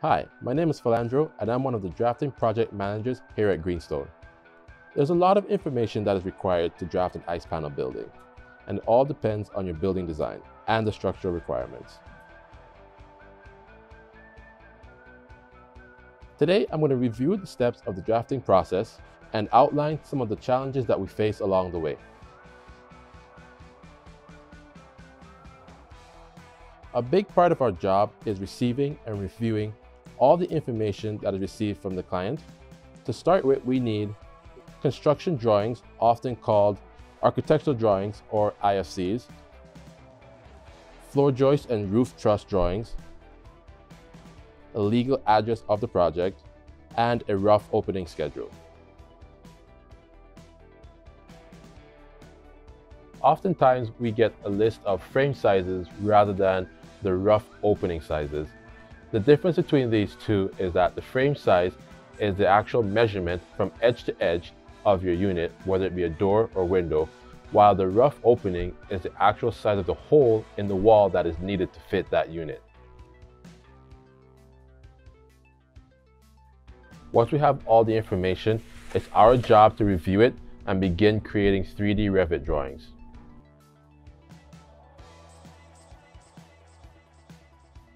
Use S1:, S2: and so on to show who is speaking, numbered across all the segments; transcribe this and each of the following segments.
S1: Hi, my name is Philandro and I'm one of the drafting project managers here at Greenstone. There's a lot of information that is required to draft an ICE Panel building, and it all depends on your building design and the structural requirements. Today, I'm going to review the steps of the drafting process and outline some of the challenges that we face along the way. A big part of our job is receiving and reviewing all the information that is received from the client. To start with, we need construction drawings, often called architectural drawings or IFCs, floor joist and roof truss drawings, a legal address of the project, and a rough opening schedule. Oftentimes, we get a list of frame sizes rather than the rough opening sizes the difference between these two is that the frame size is the actual measurement from edge to edge of your unit, whether it be a door or window, while the rough opening is the actual size of the hole in the wall that is needed to fit that unit. Once we have all the information, it's our job to review it and begin creating 3D Revit drawings.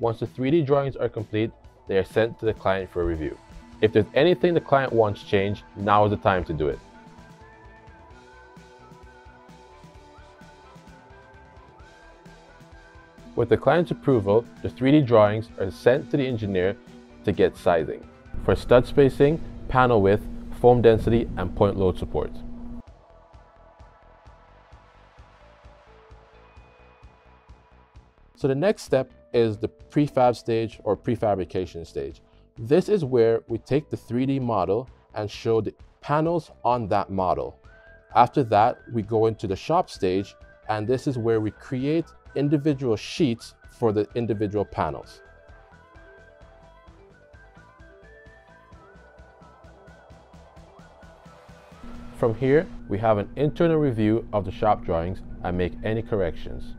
S1: Once the 3D drawings are complete, they are sent to the client for review. If there's anything the client wants changed, now is the time to do it. With the client's approval, the 3D drawings are sent to the engineer to get sizing for stud spacing, panel width, foam density, and point load support. So the next step is the prefab stage or prefabrication stage. This is where we take the 3D model and show the panels on that model. After that, we go into the shop stage, and this is where we create individual sheets for the individual panels. From here, we have an internal review of the shop drawings and make any corrections.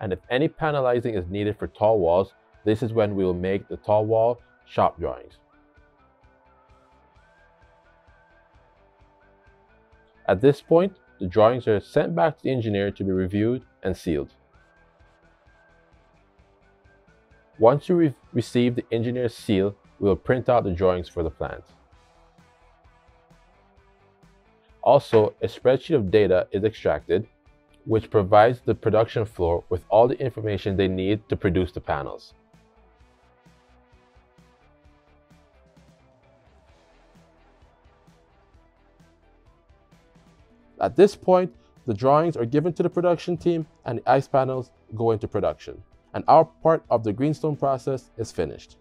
S1: And if any panelizing is needed for tall walls, this is when we will make the tall wall shop drawings. At this point, the drawings are sent back to the engineer to be reviewed and sealed. Once you re receive the engineer's seal, we will print out the drawings for the plant. Also, a spreadsheet of data is extracted which provides the production floor with all the information they need to produce the panels. At this point, the drawings are given to the production team and the ICE Panels go into production. And our part of the Greenstone process is finished.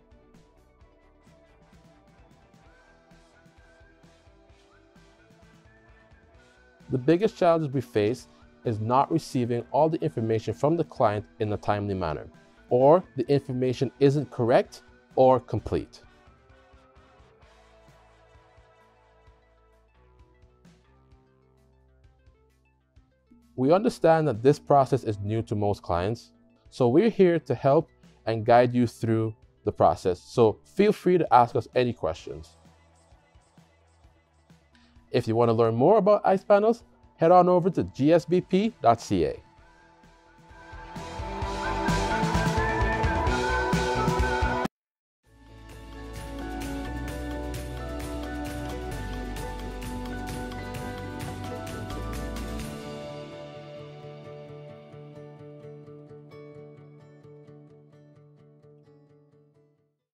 S1: The biggest challenges we face is not receiving all the information from the client in a timely manner, or the information isn't correct or complete. We understand that this process is new to most clients, so we're here to help and guide you through the process. So feel free to ask us any questions. If you want to learn more about ICE Panels, head on over to gsbp.ca.